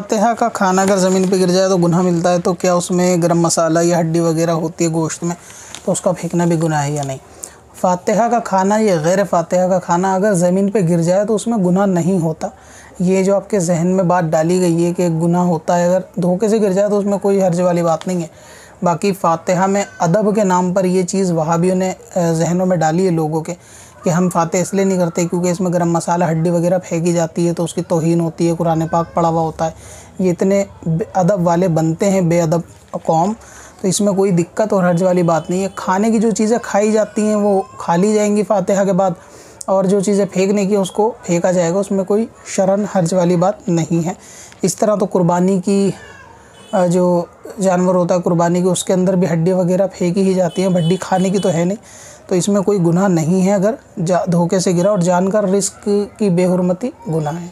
फातिहा का खाना अगर ज़मीन पे गिर जाए तो गुना मिलता है तो क्या उसमें गरम मसाला या हड्डी वगैरह होती है गोश्त में तो उसका फेंकना भी गुनाह है या नहीं? फातहा का खाना या गैर फातहा का खाना अगर ज़मीन पे गिर जाए तो उसमें गुना नहीं होता। ये जो आपके जहन में बात डाली गई है कि गुना होता है, अगर धोखे से गिर जाए तो उसमें कोई हर्ज वाली बात नहीं है। बाकी फातिहा में अदब के नाम पर ये चीज़ वहाबियों ने जहनों में डाली है लोगों के, कि हम फाते इसलिए नहीं करते क्योंकि इसमें गरम मसाला, हड्डी वगैरह फेंकी जाती है तो उसकी तोहन होती है, कुरान पाक पड़ा हुआ होता है। ये इतने अदब वाले बनते हैं बेअदब कौम तो इसमें कोई दिक्कत और हर्ज वाली बात नहीं है। खाने की जो चीज़ें खाई जाती हैं वो खा ली जाएँगी फातिहा के बाद, और जो चीज़ें फेंकने की उसको फेंका जाएगा, उसमें कोई शरण हर्ज वाली बात नहीं है। इस तरह तो कुर्बानी की जो जानवर होता है कुर्बानी के, उसके अंदर भी हड्डी वगैरह फेंकी ही जाती है। हड्डी खाने की तो है नहीं तो इसमें कोई गुनाह नहीं है अगर धोखे से गिरा। और जानकर रिस्क की बेहरमती गुनाह है।